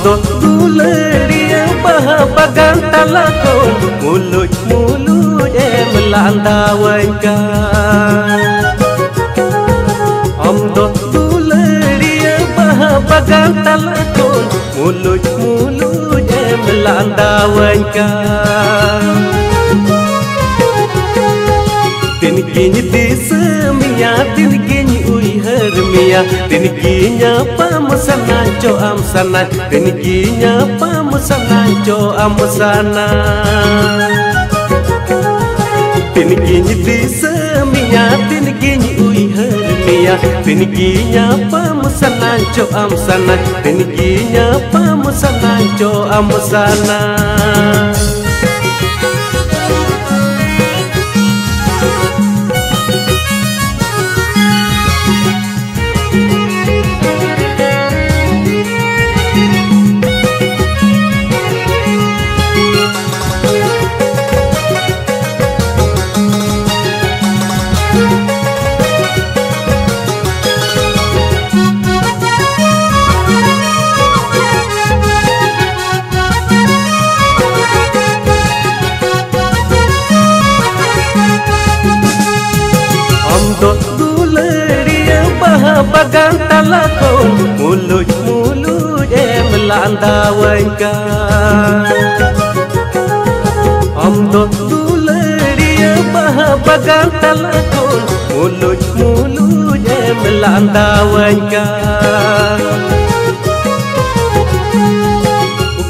Ondot duleria paha pagang talakon Mulut mulut em landa waika Ondot duleria paha pagang talakon Mulut mulut em landa waika Tin kini tisa minya tin kini hermia tinikinya pamusana jo amsana tinikinya pamusana jo amsana Tinikinya tisemia tinikinyi ui hermia tinikinya pamusana jo amsana tinikinya pamusana jo amsana do Duleria paha bagang talako Mulut mulut em landa wanka Om do Duleria paha bagang talako Mulut mulut em landa wanka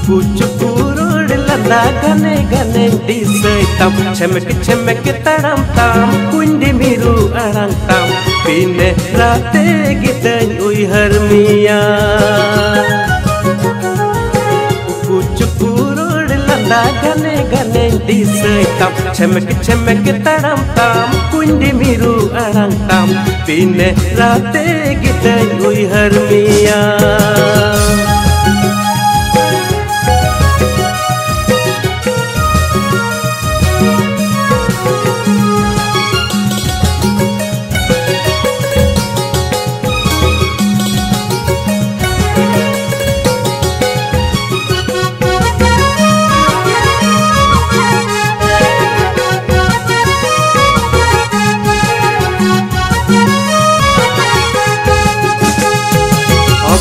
Pucuk landawaikan Kucukurod landa gane gane disay tam Chemek chemek taram tam Kundi miru arang tam Pine rate gitany uy harmiya Kucukurod landa gane gane disay tam Chemek chemek taram tam Kundi miru arang tam Pine rate gitany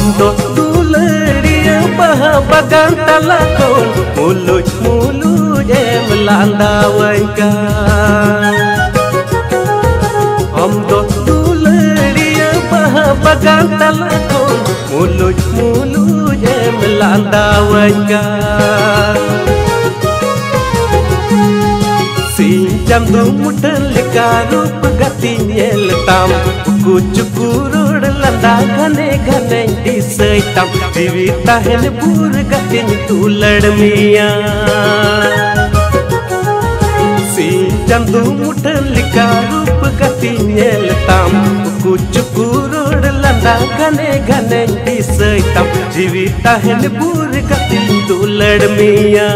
Amdot duleria bahabagan talakon Mulut mulut em landawaikan मुटलिका रूप गति घने घने दिसल पूर गति तू लड़मिया मुटलिका रूप गति कुछ कुरुड़ लंदा घने घने दिसल पूर गति तू लड़मिया